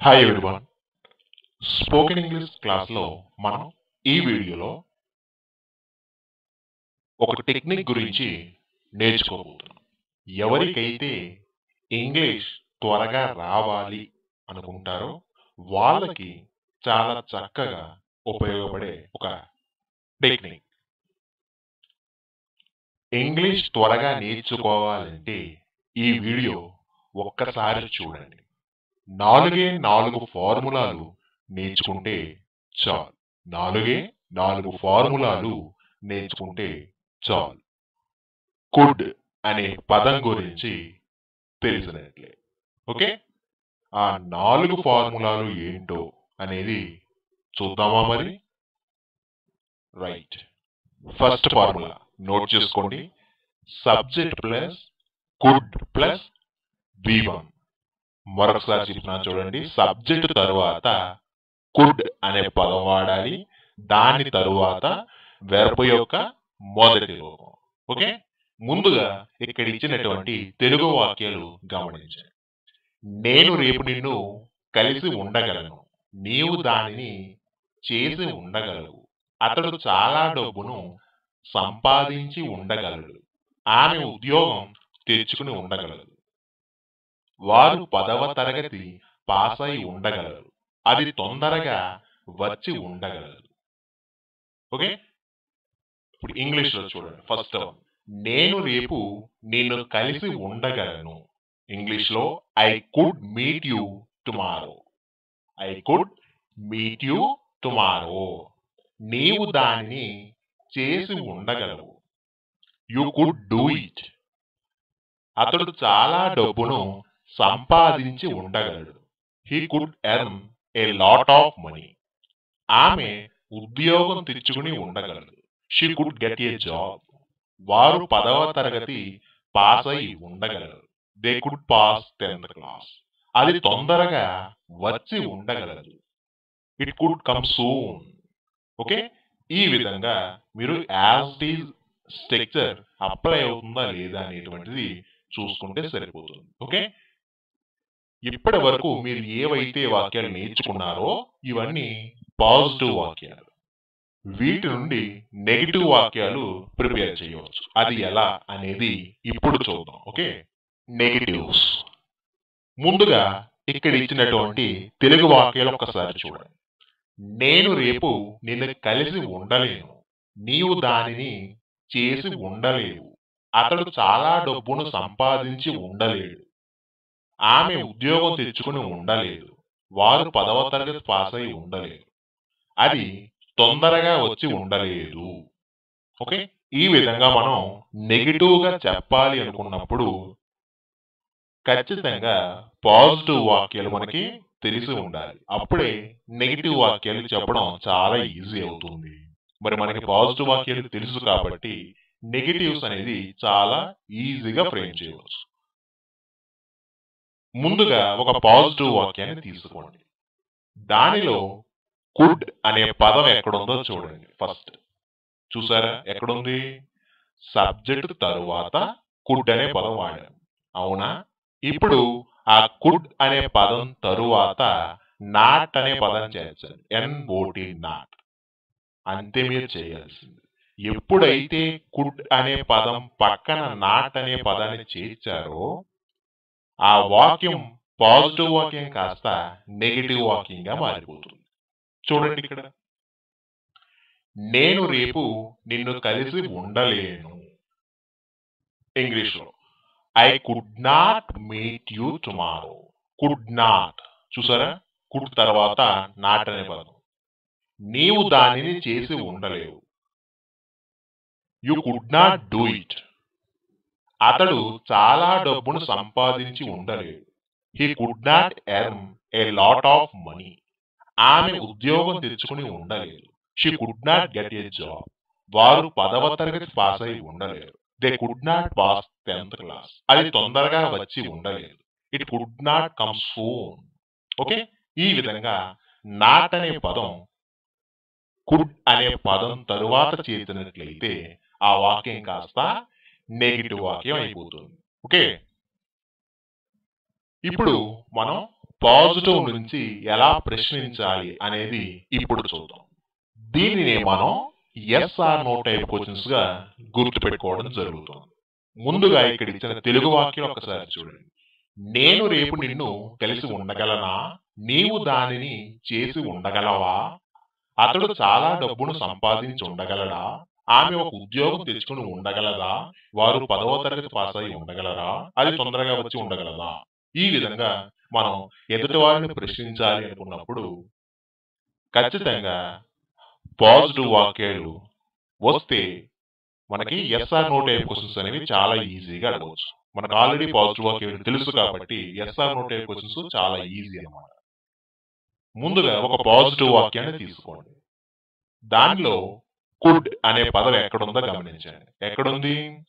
Hi everyone spoken English క్లాస్లో మనం ఈ వీడియోలో ఒక టెక్నిక్ గురించి నేర్చుకోబోతున్నాం. ఎవరికైతే ఇంగ్లీష్ త్వరగా రావాలి అనుకుంటారో వాళ్ళకి చాలా చక్కగా ఉపయోగపడే ఒక టెక్నిక్ ఇంగ్లీష్ త్వరగా నేర్చుకోవాలంటే ఈ వీడియో ఒక్కసారి చూడండి. నాలుగే నాలుగు ఫార్ములాలు నేర్చుకుంటే చాలు. నాలుగే నాలుగు ఫార్ములాలు నేర్చుకుంటే చాలు. కుడ్ అనే పదం గురించి తెలిసినట్లే. ఓకే? ఆ నాలుగు ఫార్ములాలు ఏంటో అనేది చూద్దామా మరి? రైట్. ఫస్ట్ ఫార్ములా నోట్ చేసుకోండి. Subject plus could plus B one మరొకసారి చెప్తున్నాను చూడండి. సబ్జెక్ట్ తరువాత కుడ్ అనే పదం వాడాలి. దాని తరువాత వెర్బ యొక్క మొదటి రూపం. ఓకే? ముందుగా ఇక్కడ ఇచ్చినటువంటి తెలుగు వాక్యాలు గమనించండి. నేను రేపు నిన్ను కలిసి ఉండగలను. నీవు దానిని చేసి ఉండగలవు. అతడు చాలా డబ్బును సంపాదించి ఉండగలడు. ఆమె ఉద్యోగం తెచ్చుకుని ఉండగలదు. వారు పదవ తరగతి పాస్ అయి ఉండగలరు. అది తొందరగా వచ్చి ఉండగలదు ఓకే? ఇప్పుడు ఇంగ్లీష్లో చూడండి. ఫస్ట్ నేను రేపు నిన్ను కలిసి ఉండగలను. ఇంగ్లీష్లో I could meet you tomorrow I could meet you tomorrow నీవు దానిని చేసి ఉండగలవు. యు కుడ్ డూ ఇట్ అతడు చాలా డబ్బును సంపాదించి ఉండగలడు. He could earn a lot of money ఆమె ఉద్యోగం తెచ్చుకుని ఉండగలదు. She could get a job వారు పదవ తరగతి పాస్ అయి ఉండగలరు. They could pass tenth class అది తొందరగా వచ్చి ఉండగలదు. It could come soon okay ఈ విధంగా మీరు యాజ్ ఈజ్ స్ట్రక్చర్ అప్లై అవుతుందా లేదా అనేటువంటిది చూసుకుంటే సరిపోతుంది. ఓకే ఇప్పటి వరకు మీరు ఏవైతే వాక్యాలు నేర్చుకున్నారో ఇవన్నీ పాజిటివ్ వాక్యాలు. వీటి నుండి నెగిటివ్ వాక్యాలు ప్రిపేర్ చేయవచ్చు. అది ఎలా అనేది ఇప్పుడు చూద్దాం ఓకే? నెగిటివ్స్. ముందుగా ఇక్కడ ఇచ్చినటువంటి తెలుగు వాక్యాలు ఒకసారి చూడండి. నేను రేపు నిన్ను కలిసి ఉండలేను. నీవు దానిని చేసి ఉండలేవు. అతడు చాలా డబ్బును సంపాదించి ఉండలేడు. ఆమె ఉద్యోగం తెచ్చుకుని ఉండలేదు. వారు పదవ తరగతి పాస్ అయి ఉండలేదు. అది తొందరగా వచ్చి ఉండలేదు. ఓకే? ఈ విధంగా మనం నెగిటివ్గా చెప్పాలి అనుకున్నప్పుడు ఖచ్చితంగా పాజిటివ్ వాక్యాలు మనకి తెలిసి ఉండాలి. అప్పుడే నెగిటివ్ వాక్యాలు చెప్పడం చాలా ఈజీ అవుతుంది. మరి మనకి పాజిటివ్ వాక్యాలు తెలుసు కాబట్టి నెగిటివ్స్ అనేది చాలా ఈజీగా ఫ్రేమ్ చేయవచ్చు. ముందుగా ఒక పాజిటివ్ వాక్యాన్ని తీసుకోండి. దానిలో కుడ్ అనే పదం ఎక్కడుందో చూడండి ఫస్ట్. చూసారా? ఎక్కడుంది? సబ్జెక్ట్ తరువాత కుడ్ అనే పదం వాడాం అవునా? ఇప్పుడు ఆ కుడ్ అనే పదం తరువాత నాట్ అనే పదం చేర్చాలి. N O T not. అంతే మీరు చేయాల్సింది. ఎప్పుడైతే కుడ్ అనే పదం పక్కన నాట్ అనే పదాన్ని చేర్చారో ఆ వాక్యం పాజిటివ్ వాక్యం కాస్త నెగిటివ్ వాక్యంగా మారిపోతుంది. చూడండి ఇక్కడ. నేను రేపు నిన్ను కలిసి ఉండలేను. ఇంగ్లీష్లో I could not meet you tomorrow could not చూసారా? కుడ్ తర్వాత నాట్ అనే పదం. నీవు దానిని చేసి ఉండలేవు. You could not do it అతడు చాలా డబ్బును సంపాదించి ఉండలేడు. He could not earn a lot of money ఆమె ఉద్యోగం తెచ్చుకుని ఉండలేదు she could not get a job వారు పదవ తరగతి పాస్ అయి ఉండలేరు. They could not pass tenth class అది తొందరగా వచ్చి ఉండలేదు. It could not come soon okay ఈ విధంగా నాట్ అనే పదం కుడ్ అనే పదం తరువాత చేసినట్లయితే ఆ వాక్యం కాస్త నెగిటివ్ వాక్యం అయిపోతుంది. ఓకే? ఇప్పుడు మనం పాజిటివ్ నుంచి ఎలా ప్రశ్నించాలి అనేది ఇప్పుడు చూద్దాం. దీనిని మనం ఎస్ఆర్ నో టైప్ క్వశ్చన్స్గా గుర్తుపెట్టుకోవడం జరుగుతుంది. ముందుగా ఇక్కడ ఇచ్చిన తెలుగు వాక్యం ఒకసారి చూడండి. నేను రేపు నిన్ను కలిసి ఉండగలనా? నీవు దానిని చేసి ఉండగలవా? అతడు చాలా డబ్బును సంపాదించి ఉండగలడా? ఆమె ఒక ఉద్యోగం తెచ్చుకుని ఉండగలదా? వారు పదవ తరగతి పాస్ అయి ఉండగలరా? అది తొందరగా వచ్చి ఉండగలదా? ఈ విధంగా మనం ఎదుటి వారిని ప్రశ్నించాలి అనుకున్నప్పుడు ఖచ్చితంగా పాజిటివ్ వాక్యాలు వస్తే మనకి ఎస్ఆర్ నో టైప్ క్వశ్చన్స్ అనేవి చాలా ఈజీగా అడగవచ్చు. మనకు ఆల్రెడీ పాజిటివ్ వాక్యాలు తెలుసు కాబట్టి yes or no type questions చాలా ఈజీ అన్నమాట. ముందుగా ఒక పాజిటివ్ వాక్యాన్ని తీసుకోండి. దానిలో కుడ్ అనే పదం ఎక్కడుందో గమనించండి. ఎక్కడుంది?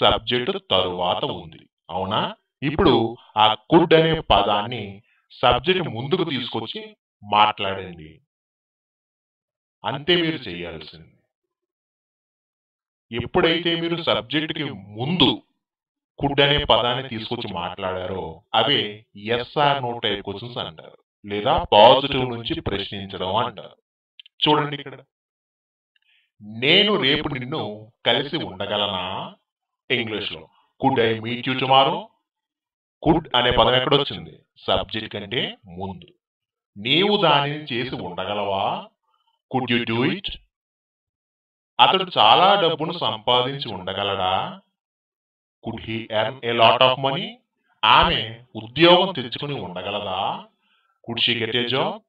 సబ్జెక్టు తరువాత ఉంది. అవునా? ఇప్పుడు ఆ కుడ్ అనే పదాన్ని సబ్జెక్ట్ ముందుకు తీసుకొచ్చి మాట్లాడండి. అంతే మీరు చేయాల్సింది. ఎప్పుడైతే మీరు సబ్జెక్టుకి ముందు కుడ్ అనే పదాన్ని తీసుకొచ్చి మాట్లాడారో అవే yes or no type questions అంటారు. లేదా పాజిటివ్ నుంచి ప్రశ్నించడం అంటారు. చూడండి ఇక్కడ. నేను రేపు నిన్ను కలిసి ఉండగలనా? ఇంగ్లీష్లో could I meet you tomorrow could అనే పదం ఎక్కడొచ్చింది? సబ్జెక్ట్ కంటే ముందు. నీవు దానిని చేసి ఉండగలవా? కుడ్ యు డూ ఇట్ అతడు చాలా డబ్బును సంపాదించి ఉండగలడా? Could he earn a lot of money ఆమె ఉద్యోగం తెచ్చుకుని ఉండగలదా? Could she get a job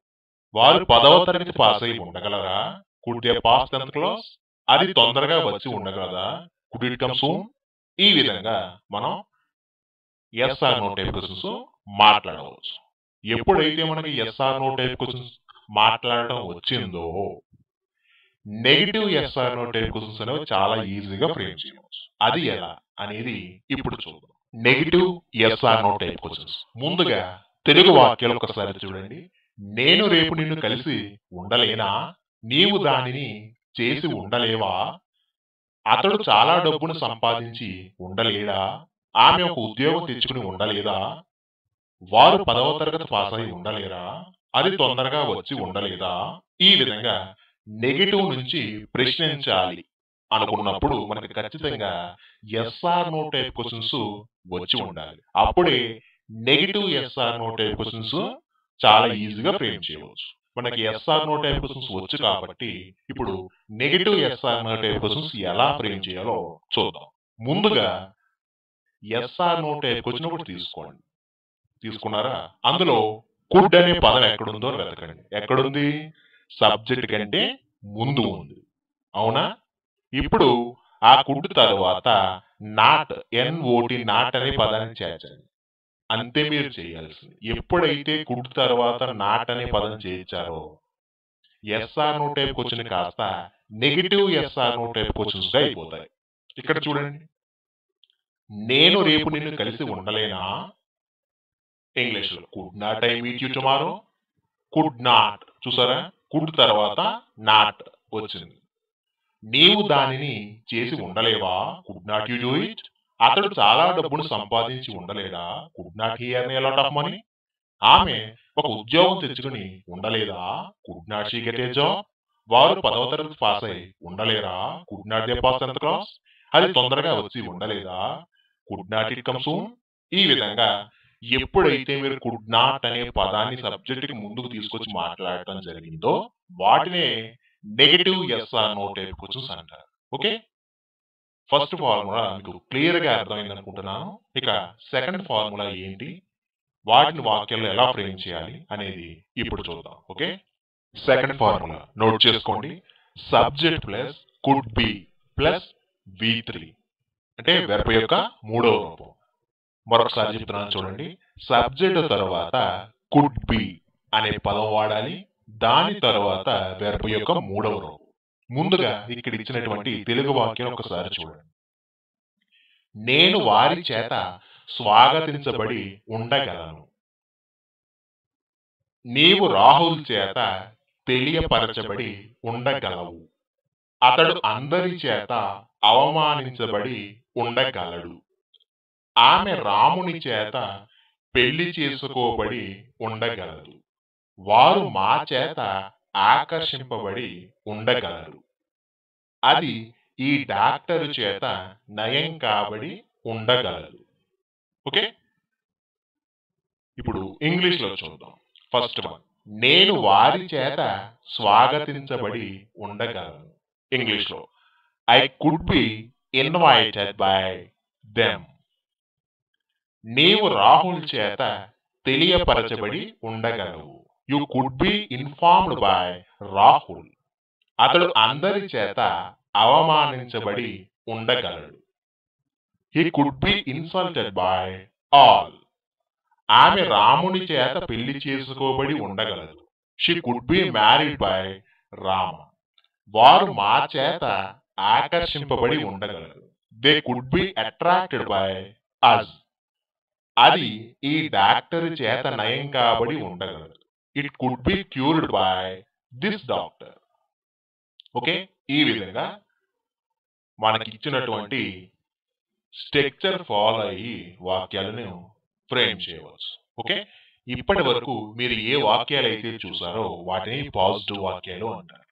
వారు పదవ తరగతి పాస్ అయి ఉండగలరా? Could they pass tenth class అది తొందరగా వచ్చి ఉండగలదా కుడ్ ఇట్ కమ్ సూన్ ఈ విధంగా మనం ఎస్ఆర్ నో టైప్ క్వశ్చన్స్ మాట్లాడవచ్చు. ఎప్పుడైతే మనకి ఎస్ఆర్ నో టైప్ క్వశ్చన్స్ మాట్లాడటం వచ్చిందో negative yes or no type questions అనేవి చాలా ఈజీగా ఫ్రేమ్ చేయవచ్చు. అది ఎలా అనేది ఇప్పుడు చూద్దాం. Negative yes or no type questions. ముందుగా తెలుగు వాక్యాలు ఒకసారి చూడండి. నేను రేపు నిన్ను కలిసి ఉండలేనా? నీవు దానిని చేసి ఉండలేవా? అతడు చాలా డబ్బును సంపాదించి ఉండలేడా? ఆమె ఒక ఉద్యోగం తెచ్చుకుని ఉండలేదా? వారు పదవ తరగతి పాస్ అయి ఉండలేరా? అది తొందరగా వచ్చి ఉండలేదా? ఈ విధంగా నెగిటివ్ నుంచి ప్రశ్నించాలి అనుకున్నప్పుడు మనకి ఖచ్చితంగా ఎస్ఆర్ నో టైప్ క్వశ్చన్స్ వచ్చి ఉండాలి. అప్పుడే negative yes or no type questions చాలా ఈజీగా ఫ్రేమ్ చేయవచ్చు. మనకి ఎస్ఆర్ నో టైప్ క్వశ్చన్స్ వచ్చు కాబట్టి ఇప్పుడు negative yes or no type questions ఎలా ఫ్రేమ్ చేయాలో చూద్దాం. ముందుగా ఎస్ఆర్ నో టైప్ క్వశ్చన్ ఒకటి తీసుకోండి. తీసుకున్నారా? అందులో కుడ్ అనే పదం ఎక్కడుందో వెతకండి. ఎక్కడుంది? సబ్జెక్ట్ కంటే ముందు ఉంది. అవునా? ఇప్పుడు ఆ కుడ్ తర్వాత నాట్ ఎన్ఓటి నాట్ అనే పదాన్ని చేర్చండి. అంతే మీరు చేయాల్సింది. ఎప్పుడైతే కుడ్ తర్వాత నాట్ అనే పదం చేయించారో yes or no type question కాస్త negative yes or no type క్వశ్చన్స్గా అయిపోతాయి. ఇక్కడ చూడండి. నేను రేపు నిన్ను కలిసి ఉండలేనా? ఇంగ్లీష్లో could not I meet you tomorrow? Could not. చూసారా? కుడ్ తర్వాత నాట్ వచ్చింది. నీవు దానిని చేసి ఉండలేవా? Could not you do it? అతడు చాలా డబ్బును సంపాదించి ఉండలేదా could not hear a lot of money ఆమె ఒక ఉద్యోగం తెచ్చుకుని ఉండలేదా? Could not she get a job? వారు పదవ తరగతి పాస్ అయి ఉండలేరా? Could not they pass tenth class? అది తొందరగా వచ్చి ఉండలేదా? Could not it come soon? ఈ విధంగా ఎప్పుడైతే మీరు కుడ్ నాట్ అనే పదాన్ని సబ్జెక్ట్కి ముందుకు తీసుకొచ్చి మాట్లాడటం జరిగిందో వాటినే negative yes or no type questions అంటారు ఓకే? ఫస్ట్ ఫార్ములా మీకు క్లియర్గా అర్థమైంది అనుకుంటున్నాను ఇక సెకండ్ ఫార్ములా ఏంటి? వాటిని వాక్యాలు ఎలా ఫ్రేమ్ చేయాలి అనేది ఇప్పుడు చూద్దాం. ఓకే? సెకండ్ ఫార్ములా నోట్ చేసుకోండి. Subject plus could be plus V three అంటే వెర్బ్ యొక్క మూడవ రూపం. మరొకసారి చెప్తున్నాను చూడండి. సబ్జెక్ట్ తర్వాత కుడ్ బి అనే పదం వాడాలి. దాని తర్వాత వెర్బ్ యొక్క మూడవ రూపం. ముందుగా ఇక్కడ ఇచ్చినటువంటి తెలుగు వాక్యం ఒకసారి చూడండి. నేను వారి చేత స్వాగతించబడి ఉండగలను. నీవు రాహుల్ చేత తెలియపరచబడి ఉండగలవు. అతడు అందరి చేత అవమానించబడి ఉండగలడు. ఆమె రాముని చేత పెళ్ళి చేసుకోబడి ఉండగలరు వారు మా చేత ఆకర్షింపబడి ఉండగలరు. అది ఈ డాక్టరు చేత నయం కాబడి ఉండగలరు ఓకే? ఇప్పుడు ఇంగ్లీష్లో చూద్దాం. First one. నేను వారి చేత స్వాగతించబడి ఉండగలను. ఇంగ్లీష్లో I could be invited by them నీవు రాహుల్ చేత తెలియపరచబడి ఉండగలవు. You could be informed by Rahul. అతడు అందరి చేత అవమానించబడి ఉండగలడు. He could be insulted by all ఆమె రాముని చేత పెళ్ళి చేసుకోబడి ఉండగలదు. She could be married by Rama వారు మా చేత ఆకర్షింపబడి ఉండగలరు. They could be attracted by us అది ఈ డాక్టర్ చేత నయం కాబడి ఉండగలదు. It could be cured by this doctor okay? ఈ విధంగా మనకి ఇచ్చినటువంటి స్ట్రక్చర్ ఫాలో అయ్యి వాక్యాలను ఫ్రేమ్ చేయవచ్చు. ఓకే? ఇప్పటి వరకు మీరు ఏ వాక్యాలు అయితే చూసారో వాటిని పాజిటివ్ వాక్యాలు అంటారు.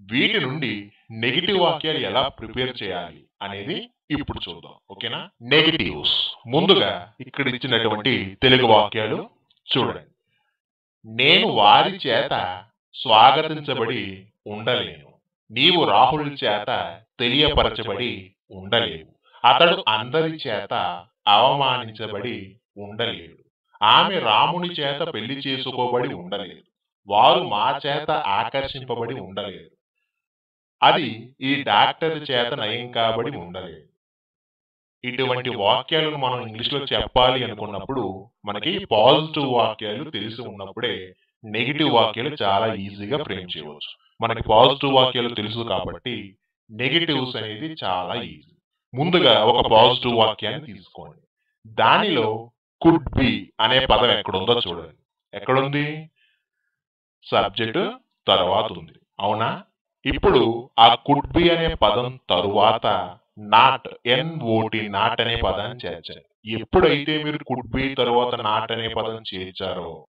వీటి నుండి నెగిటివ్ వాక్యాలు ఎలా ప్రిపేర్ చేయాలి అనేది ఇప్పుడు చూద్దాం. ఓకేనా? నెగిటివ్స్. ముందుగా ఇక్కడ ఇచ్చినటువంటి తెలుగు వాక్యాలు చూడండి. నేను వారి చేత స్వాగతించబడి ఉండలేను. నీవు రాహుల్ చేత తెలియపరచబడి ఉండలేవు. అతడు అందరి చేత అవమానించబడి ఉండలేడు. ఆమె రాముని చేత పెళ్ళి చేసుకోబడి ఉండలేదు. వారు మా చేత ఆకర్షింపబడి ఉండలేదు అది ఈ డాక్టర్ చేత నయం కాబడి ఉండలేదు. ఇటువంటి వాక్యాలను మనం ఇంగ్లీష్లో చెప్పాలి అనుకున్నప్పుడు మనకి పాజిటివ్ వాక్యాలు తెలిసి ఉన్నప్పుడే నెగిటివ్ వాక్యాలు చాలా ఈజీగా ఫ్రేమ్ చేయవచ్చు. మనకి పాజిటివ్ వాక్యాలు తెలుసు కాబట్టి నెగిటివ్స్ అనేది చాలా ఈజీ ముందుగా ఒక పాజిటివ్ వాక్యాన్ని తీసుకోండి. దానిలో కుడ్ బి అనే పదం ఎక్కడుందో చూడండి. ఎక్కడుంది? సబ్జెక్ట్ తర్వాత ఉంది. అవునా? ఇప్పుడు ఆ కుడ్ బి అనే పదం తరువాత నాట్ ఎన్ఓటి నాట్ అనే పదాన్ని చేర్చారు. ఎప్పుడైతే మీరు కుడ్ బి తరువాత నాట్ అనే పదం చేర్చారో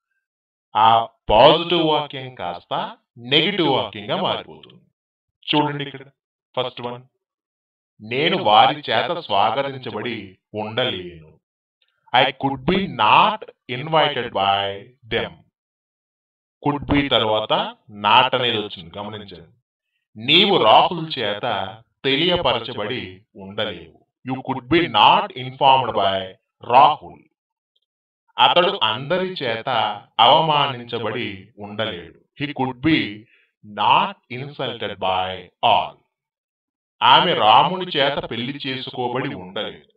ఆ పాజిటివ్ వాక్యం కాస్త నెగిటివ్ వాక్యంగా మారిపోతుంది. చూడండి ఇక్కడ ఫస్ట్ వన్. నేను వారి చేత స్వాగతించబడి ఉండలేను. I could be not invited by them could be తర్వాత నాట్ అనేది వచ్చింది గమనించండి. నీవు రాహుల్ చేత తెలియపరచబడి ఉండలేవు. You could be not informed by Rahul. అతడు అందరి చేత అవమానించబడి ఉండలేడు. He could be not insulted by all ఆమె రాముని చేత పెళ్ళి చేసుకోబడి ఉండలేదు.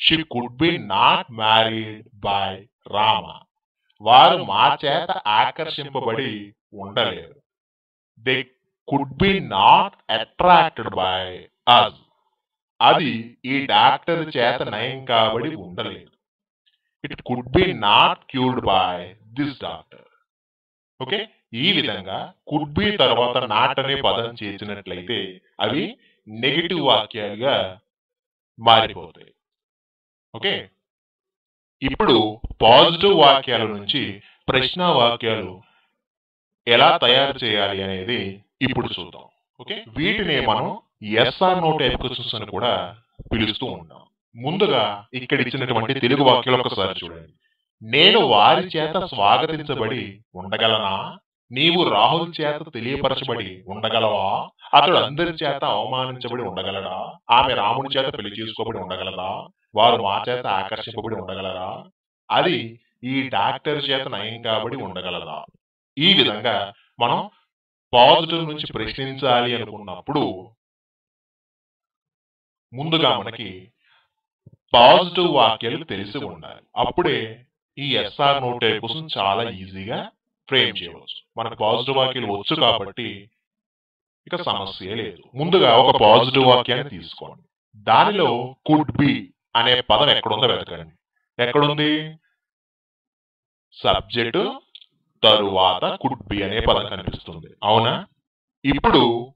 She could be not married by Rama వారు మా చేత ఆకర్షింపబడి ఉండలేరు. They could be not attracted by us అది ఈ డాక్టర్ చేత నయం కాబడి ఉండలేదు. It could be not cured by this doctor okay ఈ విధంగా కుడ్ బి తర్వాత నాట్ అనే పదం చేసినట్లయితే అవి నెగిటివ్ వాక్యాలుగా మారిపోతాయి. ఓకే ఇప్పుడు పాజిటివ్ వాక్యాల నుంచి ప్రశ్న వాక్యాలు ఎలా తయారు చేయాలి అనేది ఇప్పుడు చూద్దాం. ఓకే వీటిని మనం ఎస్ఆర్ నో టైప్ క్వశ్చన్స్ అని కూడా పిలుస్తూ ఉంటాం. ముందుగా ఇక్కడ ఇచ్చినటువంటి తెలుగు వాక్యాలు ఒకసారి చూడండి. నేను వారి చేత స్వాగతించబడి ఉండగలనా? నీవు రాహుల్ చేత తెలియపరచబడి ఉండగలవా? అతడు అందరి చేత అవమానించబడి ఉండగలడా? ఆమె రాముడి చేత పెళ్ళి చేసుకోబడి ఉండగలదా? వారు మా చేత ఆకర్షింపబడి ఉండగలరా? అది ఈ డాక్టర్ చేత నయం కాబడి ఉండగలదా? ఈ విధంగా మనం పాజిటివ్ నుంచి ప్రశ్నించాలి అనుకున్నప్పుడు ముందుగా మనకి పాజిటివ్ వాక్యాలు తెలిసి ఉండాలి. అప్పుడే ఈ ఎస్ఆర్ నో కోసం చాలా ఈజీగా ఫ్రేమ్ చేయవచ్చు. మనకు పాజిటివ్ వాక్యాలు వచ్చు కాబట్టి ఇక సమస్య లేదు. ముందుగా ఒక పాజిటివ్ వాక్యాన్ని తీసుకోండి. దానిలో కుడ్ బి అనే పదం ఎక్కడుందో వెతకండి. ఎక్కడుంది? సబ్జెక్టు తరువాత కుడ్ బి అనే పదం కనిపిస్తుంది. అవునా? ఇప్పుడు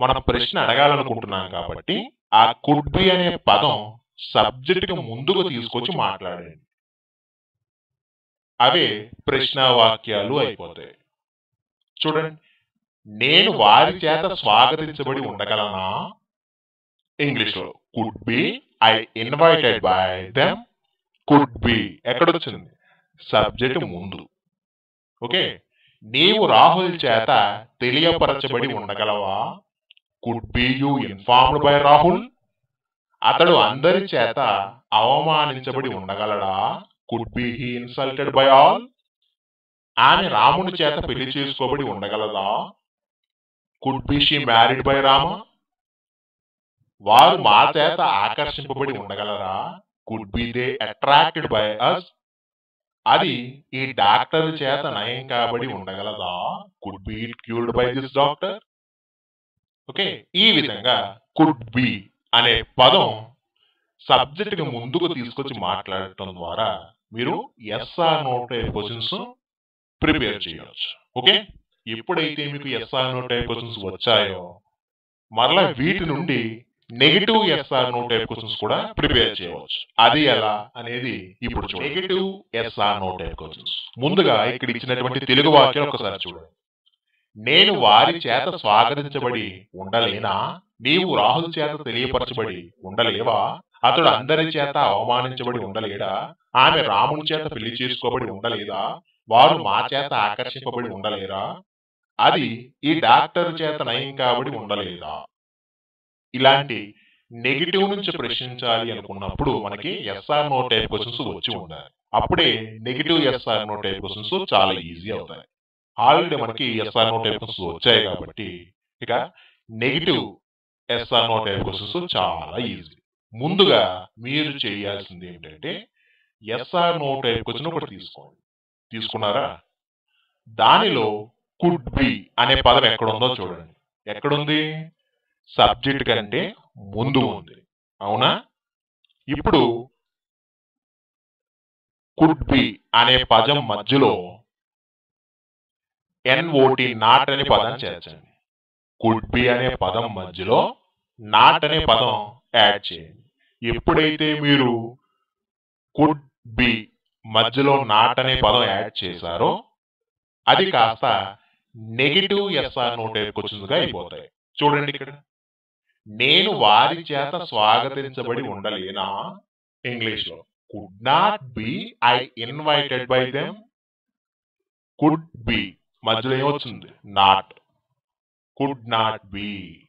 మనం ప్రశ్న అడగాలనుకుంటున్నాం కాబట్టి ఆ కుడ్ బి అనే పదం సబ్జెక్ట్కి ముందుకు తీసుకొచ్చి మాట్లాడండి. అవే ప్రశ్నావాక్యాలు అయిపోతాయి. చూడండి నేను వారి చేత స్వాగతించబడి ఉండగలనా? ఇంగ్లీష్లో could be I invited by them could be ఎక్కడొచ్చింది? Subject ముందు. ఓకే నీవు రాహుల్ చేత తెలియపరచబడి ఉండగలవా? Could be you informed by Rahul? అతడు అందరి చేత అవమానించబడి ఉండగలడా? Could be he insulted by all ఆమె రాముని చేత పెళ్ళి చేసుకోబడి ఉండగలదా? Could be she married by Rama వారు మా చేత ఆకర్షింపబడి ఉండగలరా? Could be they attracted by us అది ఈ డాక్టర్ చేత నయం కాబడి ఉండగలదా? Could be cured by this doctor okay ఈ విధంగా కుడ్ బి అనే పదం సబ్జెక్ట్కి ముందుకు తీసుకొచ్చి మాట్లాడటం ద్వారా మీరు yes or note questions prepare చేయవచ్చు ఓకే? ఎప్పుడైతే మీకు ఎస్ఆర్ నోట్ క్వశ్చన్స్ వచ్చాయో మరలా వీటి నుండి negative yes or note questions కూడా ప్రిపేర్ చేయవచ్చు. అది ఎలా అనేది ఇప్పుడు నెగిటివ్ ఎస్ఆర్ నోట్ క్వశ్చన్స్. ముందుగా ఇక్కడ ఇచ్చినటువంటి తెలుగు వాక్యం ఒకసారి చూడండి. నేను వారి చేత స్వాగతించబడి ఉండలేనా? నీవు రాహుల్ చేత తెలియపరచబడి ఉండలేవా? అతడు అందరి చేత అవమానించబడి ఉండలేడా? ఆమె రాముని చేత పెళ్ళి చేసుకోబడి ఉండలేదా? వారు మా చేత ఆకర్షింపబడి ఉండలేరా? అది ఈ డాక్టర్ చేత నయం కాబడి ఉండలేదా? ఇలాంటి నెగిటివ్ నుంచి ప్రశ్నించాలి అనుకున్నప్పుడు మనకి ఎస్ఆర్ నో టైప్ క్వశ్చన్స్ వచ్చి ఉండాలి. అప్పుడే negative yes or no type questions చాలా ఈజీ అవుతాయి. ఆల్రెడీ మనకి yes or no type questions వచ్చాయి కాబట్టి ఇక negative yes or no type questions చాలా ఈజీ. ముందుగా మీరు చేయాల్సింది ఏంటంటే ఎస్ఆర్ నో టైప్ క్వశ్చన్ ఒకటి తీసుకోండి. తీసుకున్నారా? దానిలో కుడ్ బి అనే పదం ఎక్కడుందో చూడండి. ఎక్కడుంది? సబ్జెక్ట్ కంటే ముందు ఉంది. అవునా? ఇప్పుడు కుడ్ బి అనే పదం మధ్యలో ఎన్ఓటి నాట్ అనే పదం చేర్చండి. కుడ్ బి అనే పదం మధ్యలో నాట్ అనే పదం యాడ్ చేయండి. ఎప్పుడైతే మీరు కుడ్ బి మధ్యలో నాట్ అనే పదం యాడ్ చేశారో అది కాస్త నెగిటివ్ ఎస్ఆర్ నోట్ క్వశ్చన్స్ అయిపోతాయి. చూడండి ఇక్కడ. నేను వారి చేత స్వాగతించబడి ఉండలేనా? ఇంగ్లీష్లో. Could not be I invited by them. Could be మధ్యలో ఏమొచ్చింది? నాట్ కుడ్ నాట్ బి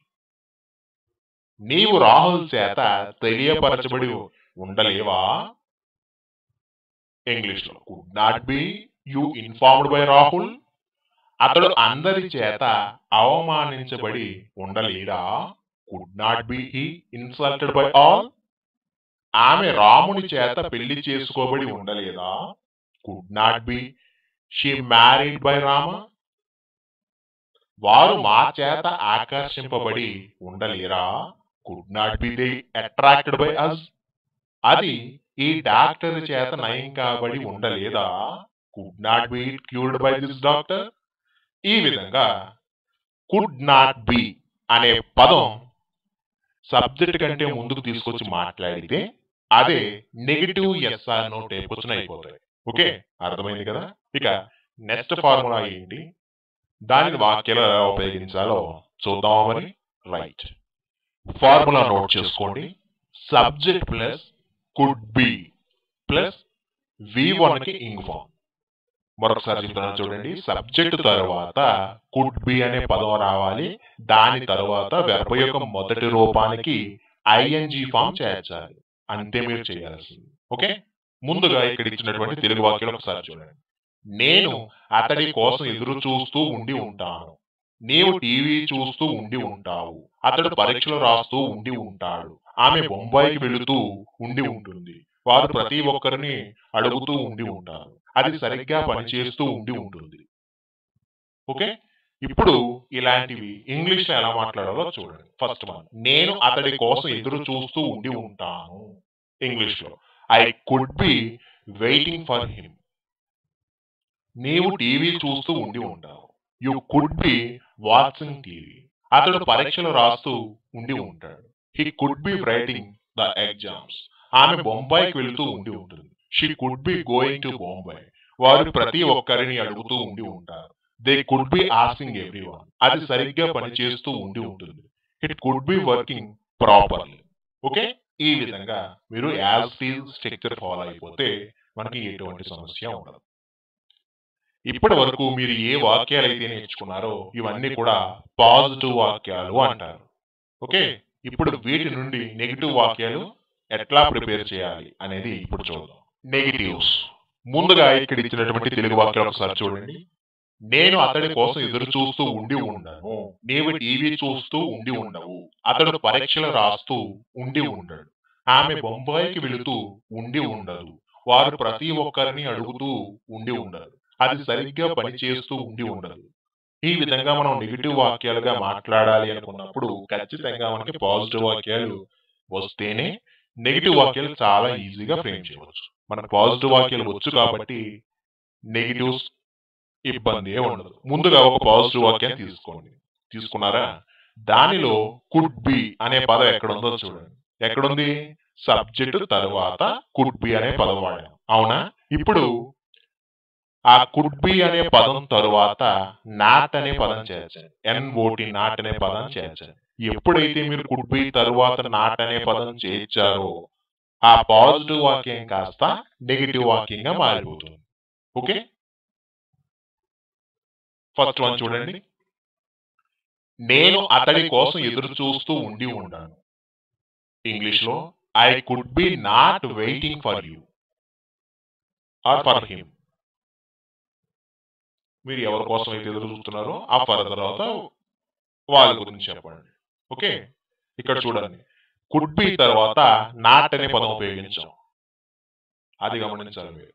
నీవు రాహుల్ చేత తెలియపరచబడి ఉండలేవా? ఇంగ్లీష్లో could not be you informed by Rahul. అతడు అందరి చేత అవమానించబడి ఉండలేడా? Could not be he insulted by all ఆమె రాముని చేత పెళ్ళి చేసుకోబడి ఉండలేదా? Could not be she married by Rama వారు మా చేత ఆకర్షింపబడి ఉండలేరా? Could not be they attracted by us అది ఈ డాక్టర్ చేత నయం కాబడి ఉండలేదా? Could not be cured by this doctor ఈ విధంగా కుడ్ నాట్ బి అనే పదం సబ్జెక్ట్ కంటే ముందుకు తీసుకొచ్చి మాట్లాడితే అదే negative yes or no question అయిపోతాయి. ఓకే అర్థమైంది కదా? ఇక నెక్స్ట్ ఫార్ములా ఏంటి? దానిని వాక్యాలు ఎలా ఉపయోగించాలో చూద్దామా మరి? రైట్. ఫార్ములా నోట్ చేసుకోండి. Subject plus could be plus V వన్కి ఇంగ్ ఫామ్. మరొకసారి చెప్తున్నాను చూడండి. సబ్జెక్ట్ తర్వాత కుడ్ బి అనే పదం రావాలి. దాని తర్వాత వెర్బ యొక్క మొదటి రూపానికి ఐఎన్జి ఫామ్ చేర్చాలి. అంతే మీరు చేయాల్సింది. ఓకే? ముందుగా ఇక్కడ ఇచ్చినటువంటి తెలుగు వాక్యాలు ఒకసారి చూడండి. నేను అతడి కోసం ఎదురు చూస్తూ ఉండి ఉంటాను. నీవు టీవీ చూస్తూ ఉండి ఉంటావు. అతడు పరీక్షలు రాస్తూ ఉండి ఉంటాడు. ఆమె బొంబాయికి వెళుతూ ఉండి ఉంటుంది. వారు ప్రతి ఒక్కరిని అడుగుతూ ఉండి ఉంటారు. అది సరిగ్గా పనిచేస్తూ ఉండి ఉంటుంది. ఓకే? ఇప్పుడు ఇలాంటివి ఇంగ్లీష్లో ఎలా మాట్లాడాలో చూడండి. ఫస్ట్ వన్ నేను అతడి కోసం ఎదురు చూస్తూ ఉండి ఉంటాను. ఇంగ్లీష్లో I could be waiting for him. నీవు టీవీ చూస్తూ ఉండి ఉంటావు. You could be watching TV. అతడు పరీక్షలు రాస్తూ ఉండి ఉంటాడు. He could be writing the exams ఆమె బొంబాయికి వెళుతూ ఉండి ఉంటుంది. She could be going to Bombay వారు ప్రతి ఒక్కరిని అడుగుతూ ఉండి ఉంటారు. They could be asking every one అది సరిగ్గా పనిచేస్తూ ఉండి ఉంటుంది. It could be working properly okay ఈ విధంగా మీరు యాజ్ టీజ్ స్ట్రక్చర్ ఫాలో అయిపోతే మనకి ఎటువంటి సమస్య ఉండదు. ఇప్పటి వరకు మీరు ఏ వాక్యాలు అయితే నేర్చుకున్నారో ఇవన్నీ కూడా పాజిటివ్ వాక్యాలు అంటారు. ఓకే? ఇప్పుడు వీటి నుండి నెగిటివ్ వాక్యాలు ఎట్లా ప్రిపేర్ చేయాలి అనేది ఇప్పుడు చూద్దాం. నెగిటివ్స్. ముందుగా ఇక్కడ ఇచ్చినటువంటి తెలుగు వాక్యాలు ఒకసారి చూడండి. నేను అతడి కోసం ఎదురు చూస్తూ ఉండి ఉండను. నీవు టీవీ చూస్తూ ఉండి ఉండవు. అతడు పరీక్షలు రాస్తూ ఉండి ఉండడు. ఆమె బొంబాయికి వెళుతూ ఉండి ఉండదు. వారు ప్రతి ఒక్కరిని అడుగుతూ ఉండి ఉండరు. అది సరిగ్గా పనిచేస్తూ ఉండి ఉండదు. ఈ విధంగా మనం నెగిటివ్ వాక్యాలుగా మాట్లాడాలి అనుకున్నప్పుడు ఖచ్చితంగా మనకి పాజిటివ్ వాక్యాలు వస్తేనే నెగిటివ్ వాక్యాలు చాలా ఈజీగా ఫ్రేమ్ చేయవచ్చు. మనకు పాజిటివ్ వాక్యాలు వచ్చు కాబట్టి నెగిటివ్స్ ఇబ్బంది ఉండదు. ముందుగా ఒక పాజిటివ్ వాక్యాన్ని తీసుకోండి. తీసుకున్నారా? దానిలో కుడ్ బి అనే పదం ఎక్కడ ఉందో చూడండి. ఎక్కడుంది? సబ్జెక్ట్ తర్వాత కుడ్ బి అనే పదం వాడాం. అవునా? ఇప్పుడు ఆ కుడ్ బి అనే పదం తరువాత నాట్ అనే పదం చేర్చండి ఎన్ఓటి నాట్ అనే పదం చేర్చండి ఎప్పుడైతే మీరు కుడ్ బి తరువాత నాట్ అనే పదం చేర్చారో ఆ పాజిటివ్ వాక్యం కాస్త నెగిటివ్ వాక్యంగా మారిపోతుంది. ఓకే? ఫస్ట్ వన్ చూడండి. నేను అతడి కోసం ఎదురు చూస్తూ ఉండి ఉన్నాను. ఇంగ్లీష్లో I could be not waiting for you or for him. మీరు ఎవరి కోసం అయితే ఎదురు చూస్తున్నారో ఆ ఫర్ తర్వాత వాళ్ళ గురించి చెప్పండి. ఓకే? ఇక్కడ చూడండి. కుడ్ బి తర్వాత నాట్ అనే పదం ఉపయోగించాం. అది గమనించాలి మీరు.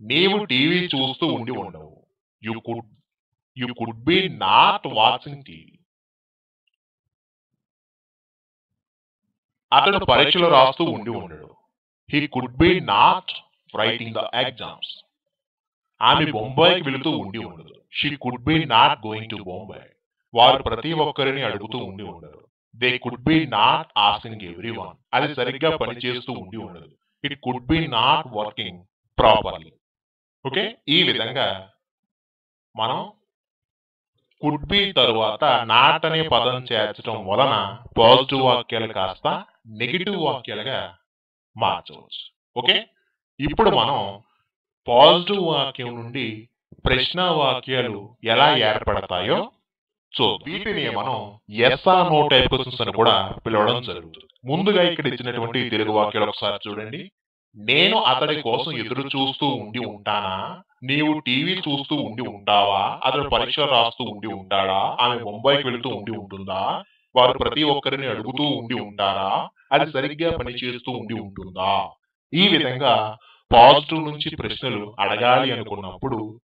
నీవు టీవీ చూస్తూ ఉండి ఉండవు. You could you could be not watching TV. అతడు పరీక్షలు రాస్తూ ఉండి ఉండడు. He could be not writing the exams ఆమె బొంబాయికి వెళుతూ ఉండి ఉండదు she could be not going to Bombay వారు ప్రతి ఒక్కరిని అడుగుతూ ఉండి ఉండరు they could be not asking every one అది సరిగ్గా పనిచేస్తూ ఉండి ఉండదు it could be not working properly okay ఈ విధంగా మనం కుడ్ బి తరువాత నాట్ అనే పదం చేర్చడం వలన పాజిటివ్ వాక్యాలు కాస్త నెగిటివ్ వాక్యాలుగా మార్చవచ్చు. ఓకే ఇప్పుడు మనం పాజిటివ్ వాక్యం నుండి ప్రశ్న వాక్యాలు ఎలా ఏర్పడతాయో సో వీటిని మనం ఎస్ఆర్ నో టైప్ క్వశ్చన్స్ అని కూడా పిలవడం జరుగుతుంది. ముందుగా ఇక్కడ ఇచ్చినటువంటి తెలుగు వాక్యాలు ఒకసారి చూడండి. నేను అతడి కోసం ఎదురు చూస్తూ ఉండి ఉంటానా? నీవు టీవీ చూస్తూ ఉండి ఉంటావా? అతడు పరీక్ష రాస్తూ ఉండి ఉంటాడా? ఆమె ముంబైకి వెళుతూ ఉండి ఉంటుందా? వారు ప్రతి ఒక్కరిని అడుగుతూ ఉండి ఉంటారా? అది సరిగ్గా పనిచేస్తూ ఉండి ఉంటుందా? ఈ విధంగా పాజిటివ్ నుంచి ప్రశ్నలు అడగాలి అనుకున్నప్పుడు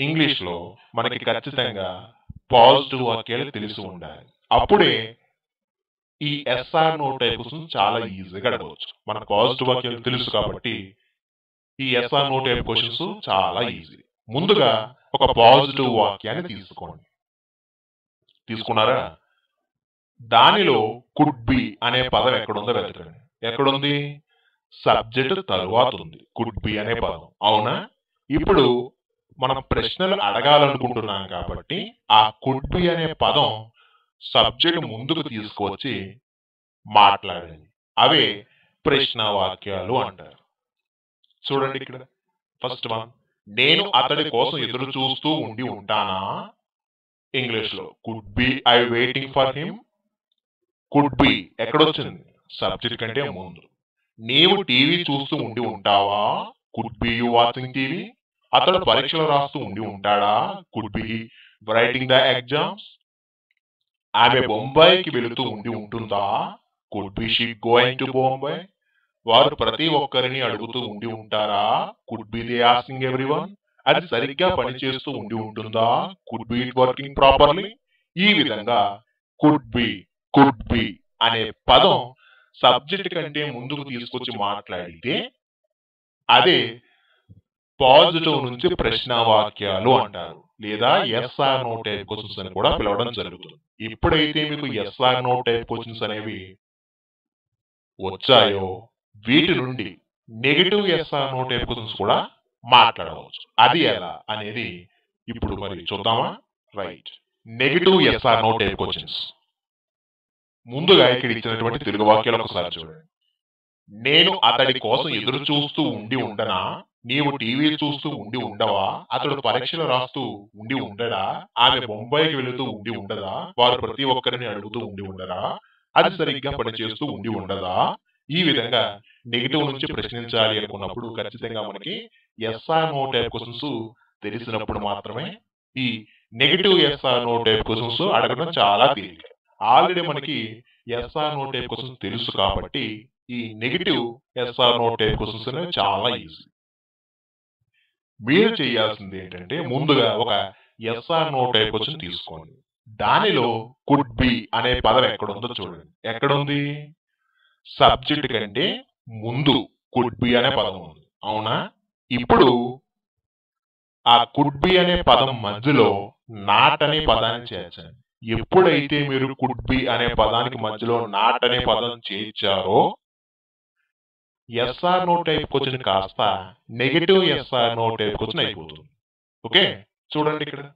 ఇంగ్లీష్లో మనకి ఖచ్చితంగా పాజిటివ్ వాక్యాలు తెలిసి ఉండాలి. అప్పుడే ఈ ఎస్ఆర్ నో టైప్స్ చాలా ఈజీగా అడగవచ్చు మన పాజిటివ్ వాక్యాలు తెలుసు కాబట్టి ఈ yes or no type questions చాలా ఈజీ. ముందుగా ఒక పాజిటివ్ వాక్యాన్ని తీసుకోండి. తీసుకున్నారా? దానిలో కుడ్ బి అనే పదం ఎక్కడుందో వెతకండి. ఎక్కడుంది? సబ్జెక్ట్ తరువాత ఉంది కుడ్ బి అనే పదం. అవునా? ఇప్పుడు మనం ప్రశ్నలు అడగాలనుకుంటున్నాం కాబట్టి ఆ కుడ్ బి అనే పదం సబ్జెక్ట్ ముందుకు తీసుకువచ్చి మాట్లాడండి. అవే ప్రశ్న వాక్యాలు అంటారు. చూడండి ఇక్కడ. ఫస్ట్ వన్ నేను అతడి కోసం ఎదురు చూస్తూ ఉండి ఉంటానా? ఇంగ్లీష్లో could be I waiting for him could be ఎక్కడొచ్చింది? Subject కంటే ముందు. నీవు టీవీ చూస్తూ ఉండి ఉంటావా? Could be you watching TV అతడు పరీక్షలు రాస్తూ ఉండి ఉంటాడా? Could be writing the exams ఆమె బొంబాయికి వెళుతూ ఉండి ఉంటుందా? Could be she going to Bombay వారు ప్రతి ఒక్కరిని అడుగుతూ ఉండి ఉంటారా? Could be they asking everyone అది సరిగ్గా పనిచేస్తూ ఉండి ఉంటుందా? Could be it working properly ఈ విధంగా కుడ్ బి కుడ్ బి అనే పదం సబ్జెక్ట్ కంటే ముందుకు తీసుకొచ్చి మాట్లాడితే అదే పాజిటివ్ నుంచి ప్రశ్న వాక్యాలు అంటారు. లేదా ఎస్ఆర్ నో టైప్ క్వశ్చన్స్ అని కూడా పిలవడం జరుగుతుంది. ఎప్పుడైతే మీకు ఎస్ఆర్ నో టైప్ క్వశ్చన్స్ అనేవి వచ్చాయో వీటి నుండి negative yes or no type questions కూడా మాట్లాడవచ్చు. అది ఎలా అనేది ఇప్పుడు మరి చూద్దామా? Right. Negative yes or no type questions. ముందుగా ఇక్కడ ఇచ్చినటువంటి తెలుగు వాక్యాలు ఒకసారి చూడండి నేను అతడి కోసం ఎదురు చూస్తూ ఉండి ఉండనా? నీవు టీవీ చూస్తూ ఉండి ఉండవా? అతడు పరీక్షలు రాస్తూ ఉండి ఉండడా? ఆమె బొంబాయికి వెళుతూ ఉండి ఉండదా? వారు ప్రతి ఒక్కరిని అడుగుతూ ఉండి ఉండరా? అది సరిగ్గా పనిచేస్తూ ఉండి ఉండదా? ఈ విధంగా నెగిటివ్ నుంచి ప్రశ్నించాలి అనుకున్నప్పుడు ఖచ్చితంగా మనకి ఎస్ఆర్ నో టైప్ క్వశ్చన్స్ తెలిసినప్పుడు మాత్రమే ఈ negative yes or no type questions అడగడం చాలా తేలిక ఆల్రెడీ మనకి ఎస్ఆర్ నో టైప్ క్వశ్చన్స్ తెలుసు కాబట్టి ఈ negative yes or no type questions అనేవి చాలా ఈజీ మీరు చేయాల్సింది ఏంటంటే ముందుగా ఒక ఎస్ఆర్ నో టైప్ క్వశ్చన్ తీసుకోండి. దానిలో కుడ్ బి అనే పదం ఎక్కడుందో చూడండి. ఎక్కడుంది? సబ్జెక్ట్ కంటే ముందు కుడ్ బి అనే పదం ఉంది. అవునా? ఇప్పుడు ఆ కుడ్ బి అనే పదం మధ్యలో నాట్ అనే పదాన్ని చేర్చండి. ఎప్పుడైతే మీరు కుడ్ బి అనే పదానికి మధ్యలో నాట్ అనే పదం చేర్చారో yes or no type question కాస్త negative yes or no type question అయిపోతుంది. ఓకే? చూడండి ఇక్కడ.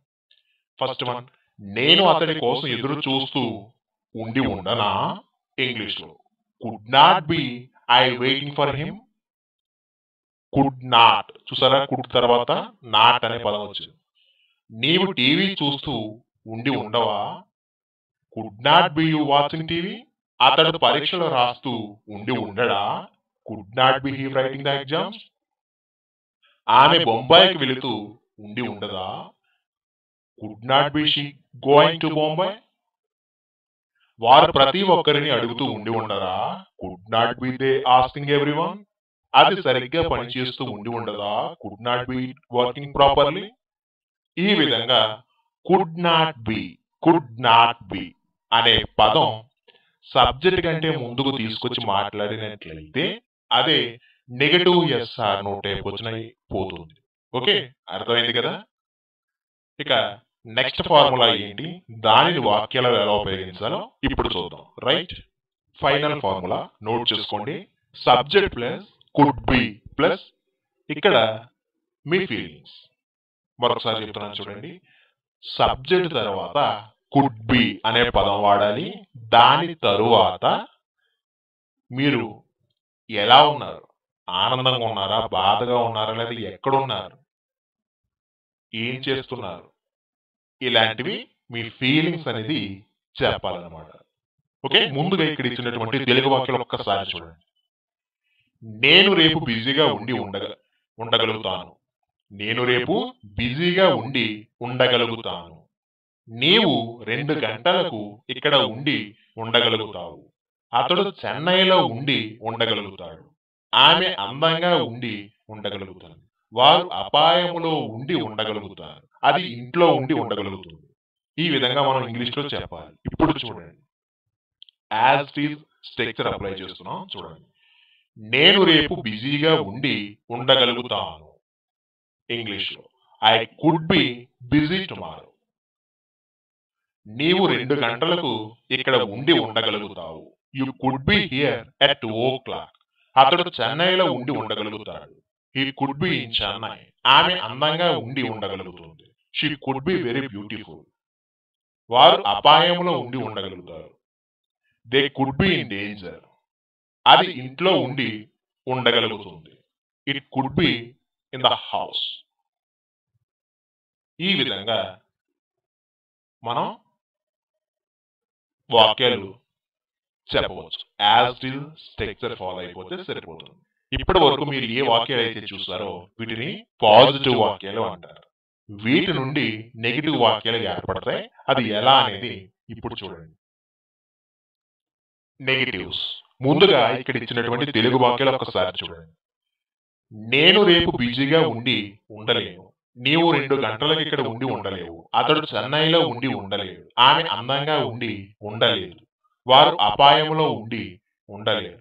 ఫస్ట్ వన్ నేను అతడి కోసం ఎదురు చూస్తూ ఉండి ఉండనా? ఇంగ్లీష్లో. Could not be I waiting for him could not చూసారా? కుడ్ తర్వాత నాట్ అనే పదం వచ్చింది. నీవు టీవీ చూస్తూ ఉండి ఉండవా? Could not be you watching TV? అతడు పరీక్షలు రాస్తూ ఉండి ఉండడా? Could not be he writing the exams? ఆమె బొంబాయికి వెళుతూ ఉండి ఉండదా? Could not be she going to Bombay? వారు ప్రతి ఒక్కరిని అడుగుతూ ఉండి ఉండరా? Could not be they asking every one? అది సరిగ్గా పనిచేస్తూ ఉండి ఉండదా? Could not be working properly? ఈ విధంగా could not be could not be అనే పదం సబ్జెక్ట్ కంటే ముందుకు తీసుకొచ్చి మాట్లాడినట్లయితే అదే నెగటివ్ ఎస్ఆర్ నో వచ్చిన పోతుంది. ఓకే? అర్థమైంది కదా? ఇక నెక్స్ట్ ఫార్ములా ఏంటి? దానిని వాక్యాలలో ఎలా ఉపయోగించాలో ఇప్పుడు చూద్దాం. రైట్ ఫైనల్ ఫార్ములా నోట్ చేసుకోండి. Subject plus could be plus ఇక్కడ మీ ఫీలింగ్స్ మరొకసారి చెప్తున్నాను చూడండి. సబ్జెక్ట్ తర్వాత కుడ్ బి అనే పదం వాడాలి. దాని తరువాత మీరు ఎలా ఉన్నారు? ఆనందంగా ఉన్నారా? బాధగా ఉన్నారా? లేదా ఎక్కడున్నారు? ఏం చేస్తున్నారు? ఇలాంటివి మీ ఫీలింగ్స్ అనేది చెప్పాలన్నమాట. ఓకే? ముందుగా ఇక్కడ ఇచ్చినటువంటి తెలుగు వాక్యాలు ఒక్కసారి చూడండి. నేను రేపు బిజీగా ఉండి ఉండగ ఉండగలుగుతాను. నేను రేపు బిజీగా ఉండి ఉండగలుగుతాను. నీవు రెండు గంటలకు ఇక్కడ ఉండి ఉండగలుగుతావు. అతడు చెన్నైలో ఉండి ఉండగలుగుతాడు. ఆమె అందంగా ఉండి ఉండగలుగుతాడు. వారు అపాయములో ఉండి ఉండగలుగుతారు. అది ఇంట్లో ఉండి ఉండగలుగుతుంది. ఈ విధంగా మనం ఇంగ్లీష్లో చెప్పాలి. ఇప్పుడు చూడండి. యాజ్ టీజ్ స్ట్రక్చర్ అప్లై చేస్తున్నాం. చూడండి. నేను రేపు బిజీగా ఉండి ఉండగలుగుతాను. ఇంగ్లీష్లో I could be busy tomorrow. నీవు రెండు గంటలకు ఇక్కడ ఉండి ఉండగలుగుతావు. You could be here at two o'clock. అతడు చెన్నైలో ఉండి ఉండగలుగుతాడు. He could be in Chennai. ఆమె అందంగా ఉండి ఉండగలుగుతుంది. She could be very beautiful. వారు అపాయంలో ఉండి ఉండగలుగుతారు. They could be in danger అది ఇంట్లో ఉండి ఉండగలుగుతుంది. It could be in the house ఈ విధంగా మనం వాక్యాలు చెప్పవచ్చు. యాజ్ టిల్ స్ట్రక్చర్ ఫాలో అయిపోతే సరిపోతుంది. ఇప్పటి వరకు మీరు ఏ వాక్యాలు అయితే చూస్తారో వీటిని పాజిటివ్ వాక్యాలు అంటారు. వీటి నుండి నెగిటివ్ వాక్యాలు ఏర్పడతాయి. అది ఎలా అనేది ఇప్పుడు చూడండి. నెగిటివ్స్ ముందుగా ఇక్కడ ఇచ్చినటువంటి తెలుగు వాక్యాలు ఒకసారి చూడండి. నేను రేపు బిజీగా ఉండి ఉండలేను. నీవు రెండు గంటలకు ఇక్కడ ఉండి ఉండలేవు. అతడు చెన్నైలో ఉండి ఉండలేడు. ఆమె అందంగా ఉండి ఉండలేదు. వారు అపాయంలో ఉండి ఉండలేరు.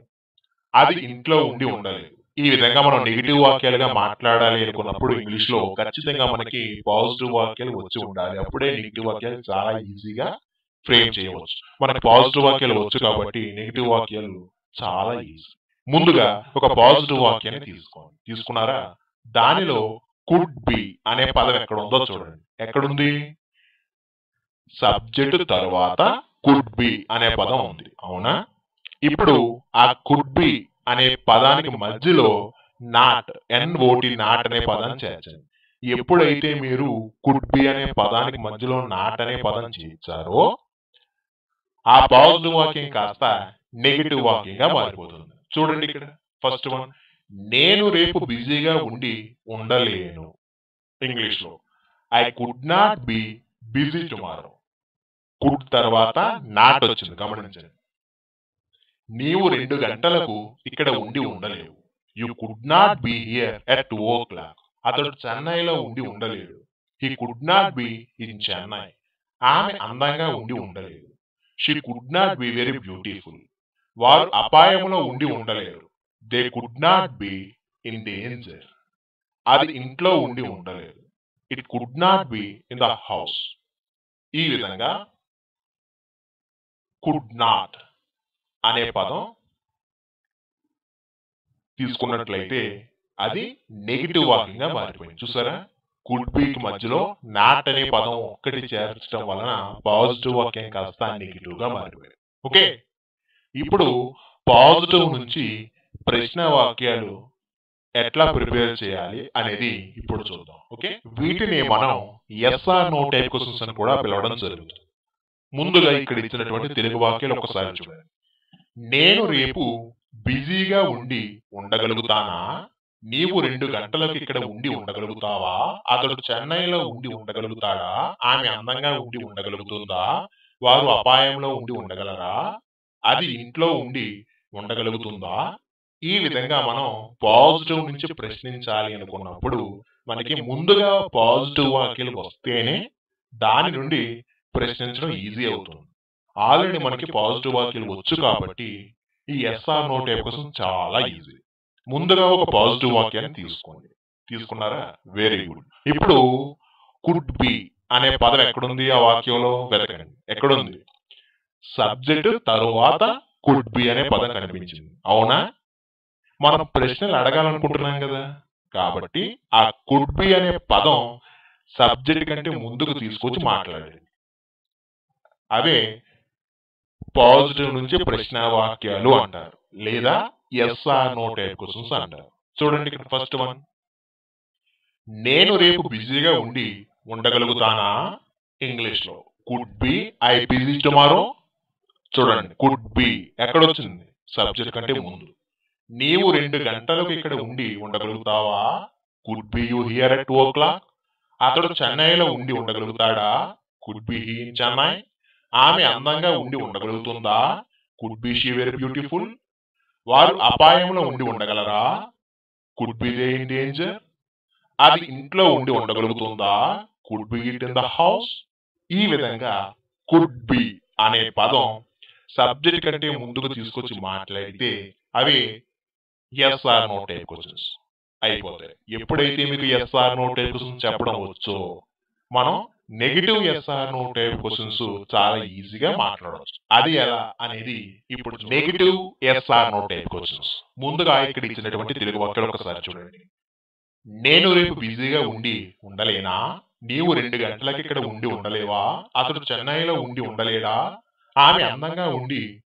అది ఇంట్లో ఉండి ఉండలేదు. ఈ విధంగా మనం నెగిటివ్ వాక్యాలుగా మాట్లాడాలి అనుకున్నప్పుడు ఇంగ్లీష్లో ఖచ్చితంగా మనకి పాజిటివ్ వాక్యాలు వచ్చి ఉండాలి. అప్పుడే నెగిటివ్ వాక్యాలు చాలా ఈజీగా ఫ్రేమ్ చేయవచ్చు. మనకి పాజిటివ్ వాక్యాలు వచ్చు కాబట్టి నెగిటివ్ వాక్యాలు చాలా ఈజీ. ముందుగా ఒక పాజిటివ్ వాక్యాన్ని తీసుకోండి. తీసుకున్నారా? దానిలో కుడ్ బి అనే పదం ఎక్కడ ఉందో చూడండి. ఎక్కడుంది? సబ్జెక్ట్ తరువాత కుడ్ బి అనే పదం ఉంది. అవునా? ఇప్పుడు ఆ కుడ్ బి అనే పదానికి మధ్యలో నాట్ ఎన్ఓటి నాట్ అనే పదాన్ని చేర్చండి. ఎప్పుడైతే మీరు కుడ్ బి అనే పదానికి మధ్యలో నాట్ అనే పదం చేర్చారో ఆ పాజిటివ్ వాక్యం కాస్త నెగిటివ్ వాక్యంగా మారిపోతుంది. చూడండి ఇక్కడ. ఫస్ట్ వన్ నేను రేపు బిజీగా ఉండి ఉండలేను ఇంగ్లీష్లో I could not be busy tomorrow could తర్వాత నాట్ వచ్చింది. గమనించండి. నీవు రెండు గంటలకు ఇక్కడ ఉండి ఉండలేవు. You could not be here at two o'clock అతడు చెన్నైలో ఉండి ఉండలేడు. He could not be in Chennai ఆమె అందంగా ఉండి ఉండలేదు she could not be very beautiful వారు అపాయంలో ఉండి ఉండలేరు. They could not be in danger అది ఇంట్లో ఉండి ఉండలేదు. It could not be in the house ఈ విధంగా కుడ్ నాట్ అనే పదం తీసుకున్నట్లయితే అది నెగిటివ్ వాక్యంగా మారిపోయింది. చూసారా? కుడ్ బీకి మధ్యలో నాట్ అనే పదం ఒక్కటి చేర్చడం వలన పాజిటివ్ వాక్యం కాస్త నెగిటివ్గా మారిపోయింది. ఓకే ఇప్పుడు పాజిటివ్ నుంచి ప్రశ్న వాక్యాలు ఎట్లా ప్రిపేర్ చేయాలి అనేది ఇప్పుడు చూద్దాం ఓకే? వీటిని మనం ఎస్ఆర్ నో టైప్ క్వశ్చన్స్ అని కూడా పిలవడం జరుగుతుంది. ముందుగా ఇక్కడ ఇచ్చినటువంటి తెలుగు వాక్యాలు ఒకసారి చూడండి. నేను రేపు బిజీగా ఉండి ఉండగలుగుతానా? నీవు రెండు గంటలకు ఇక్కడ ఉండి ఉండగలుగుతావా? అతడు చెన్నైలో ఉండి ఉండగలుగుతాడా? ఆమె అందంగా ఉండి ఉండగలుగుతుందా? వారు అపాయంలో ఉండి ఉండగలరా? అది ఇంట్లో ఉండి ఉండగలుగుతుందా? ఈ విధంగా మనం పాజిటివ్ నుంచి ప్రశ్నించాలి అనుకున్నప్పుడు మనకి ముందుగా పాజిటివ్ వాక్యాలు వస్తేనే దాని నుండి ప్రశ్నించడం ఈజీ అవుతుంది. ఆల్రెడీ మనకి పాజిటివ్ వాక్యాలు వచ్చు కాబట్టి ఈ ఎస్ఆర్ నో టైప్ కోసం చాలా ఈజీ ముందుగా ఒక పాజిటివ్ వాక్యాన్ని తీసుకోండి. తీసుకున్నారా? వెరీ గుడ్ ఇప్పుడు కుడ్ బి అనే పదం ఎక్కడుంది? ఆ వాక్యంలో వెతకండి. ఎక్కడుంది? సబ్జెక్ట్ తరువాత కుడ్ బి అనే పదం కనిపించింది. అవునా? మనం ప్రశ్నలు అడగాలనుకుంటున్నాం కదా. కాబట్టి ఆ కుడ్ బి అనే పదం సబ్జెక్ట్ కంటే ముందుకు తీసుకొచ్చి మాట్లాడేది అవే పాజిటివ్ నుంచి ప్రశ్న వాక్యాలు అంటారు. లేదా ఎస్ఆర్ నో టైప్ క్వశ్చన్స్ అంటారు. చూడండి ఇక్కడ ఫస్ట్ వన్. నేను రేపు బిజీగా ఉండి ఉండగలుగుతానా? ఇంగ్లీష్లో. Could be I busy tomorrow చూడండి కుడ్ బి ఎక్కడ వచ్చింది సబ్జెక్ట్ కంటే ముందు. నీవు రెండు గంటలకు ఇక్కడ ఉండి ఉండగలుగుతావా? Could be you here at two o'clock అతడు చెన్నైలో ఉండి ఉండగలుగుతాడా? Could be he in Chennai ఆమె అందంగా ఉండి ఉండగలుగుతుందా? Could be she very beautiful వారు అపాయంలో ఉండి ఉండగలరా? Could be they in danger అది ఇంట్లో ఉండి ఉండగలుగుతుందా? Could be it in the house ఈ విధంగా కుడ్ బి అనే పదం సబ్జెక్ట్ కంటే ముందుకు తీసుకొచ్చి మాట్లాడితే అవి ఎస్ఆర్ నో టైప్ క్వశ్చన్స్ అయిపోతాయి. ఎప్పుడైతే మీకు ఎస్ఆర్ నో టైప్ క్వశ్చన్స్ చెప్పడం వచ్చో మనం negative yes or no type questions చాలా ఈజీగా మాట్లాడవచ్చు అది ఎలా అనేది ఇప్పుడు negative yes or no type questions. ముందుగా ఇక్కడ ఇచ్చినటువంటి తెలుగు వాక్యాలు ఒకసారి చూడండి. నేను రేపు బిజీగా ఉండి ఉండలేనా? నీవు రెండు గంటలకి ఇక్కడ ఉండి ఉండలేవా? అతడు చెన్నైలో ఉండి ఉండలేడా? ఆమె అందంగా ఉండి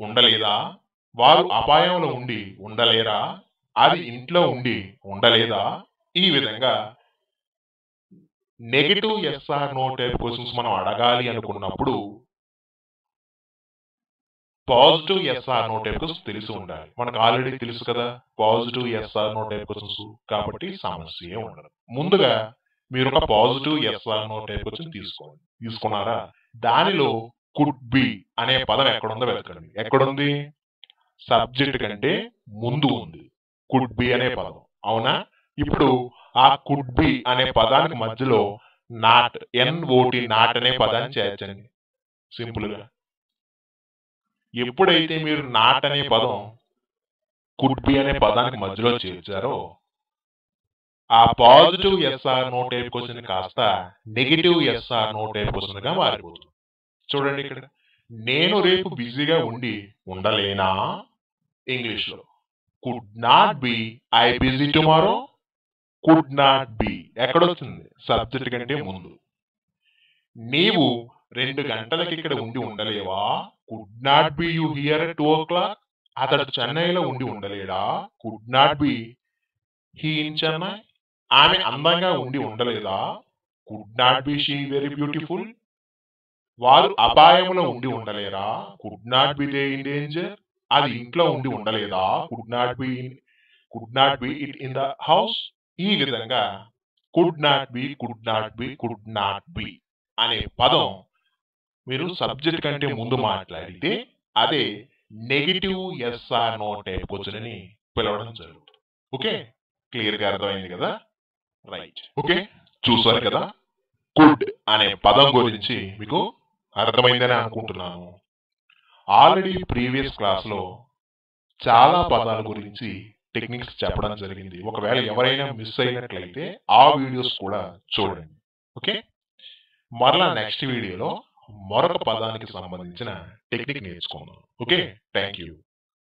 ఉండలేదా? వారు అపాయంలో ఉండి ఉండలేరా? అది ఇంట్లో ఉండి ఉండలేదా? ఈ విధంగా negative yes or no type questions మనం అడగాలి అనుకున్నప్పుడు positive yes or no type questions తెలిసి ఉండాలి. మనకు ఆల్రెడీ తెలుసు కదా positive yes or no type questions కాబట్టి సమస్య ఉండదు. ముందుగా మీరు ఒక positive yes or no type question తీసుకోండి. తీసుకున్నారా? దానిలో కుడ్ బి అనే పదం ఎక్కడుందో వెతకండి. ఎక్కడుంది? సబ్జెక్ట్ కంటే ముందు ఉంది. కుడ్ బి అనే పదం. అవునా? ఇప్పుడు ఆ కుడ్ బి అనే పదానికి మధ్యలో నాట్ ఎన్ఓటి నాట్ అనే పదాన్ని చేర్చండి. సింపుల్గా. ఎప్పుడైతే మీరు నాట్ అనే పదం కుడ్ బి అనే పదానికి మధ్యలో చేర్చారో ఆ positive yes or no type question కాస్త negative yes or no type క్వశ్చన్గా మారిపోతుంది. చూడండి ఇక్కడ. నేను రేపు బిజీగా ఉండి ఉండలేనా? ఇంగ్లీష్లో could not be I busy tomorrow could not be ఎక్కడొచ్చింది? Subject కంటే ముందు. నీవు రెండు గంటలకి ఇక్కడ ఉండి ఉండలేవా? Could not be you here two o'clock అతడు చెన్నైలో ఉండి ఉండలేడా? Could not be he in Chennai ఆమె అందంగా ఉండి ఉండలేదా? Could not be she very beautiful వారు అపాయంలో ఉండి ఉండలేరా? Could not be they in danger అది ఇంట్లో ఉండి ఉండలేదా? Could not be could not be it in the house ఈ విధంగా could not be could not be could not be అనే పదం మీరు సబ్జెక్ట్ కంటే ముందు మాట్లాడితే అదే నెగిటివ్ ఎస్ఆర్ నో టైప్ పిలవడం జరుగుతుంది. ఓకే క్లియర్గా అర్థమైంది కదా? రైట్ ఓకే చూసారు కదా? కుడ్ అనే పదం గురించి మీకు అర్థమైందని అనుకుంటున్నాను. ఆల్రెడీ ప్రీవియస్ క్లాస్లో చాలా పదాల గురించి టెక్నిక్స్ చెప్పడం జరిగింది. ఒకవేళ ఎవరైనా మిస్ అయినట్లయితే ఆ వీడియోస్ కూడా చూడండి. ఓకే మరలా నెక్స్ట్ వీడియోలో మరొక పదానికి సంబంధించిన టెక్నిక్ నేర్చుకుందాం. Okay thank you